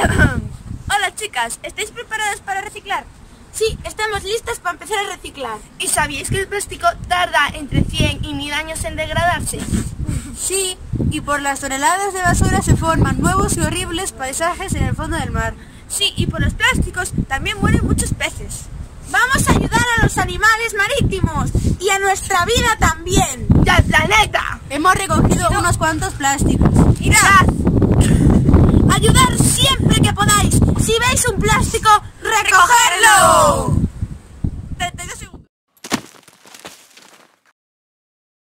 Hola chicas, ¿estáis preparadas para reciclar? Sí, estamos listas para empezar a reciclar. ¿Y sabíais que el plástico tarda entre 100 y 1000 años en degradarse? Sí, y por las toneladas de basura se forman nuevos y horribles paisajes en el fondo del mar. Sí, y por los plásticos también mueren muchos peces. Vamos a ayudar a los animales marítimos y a nuestra vida también. ¡Y al planeta! Hemos recogido unos cuantos plásticos. Veis un plástico.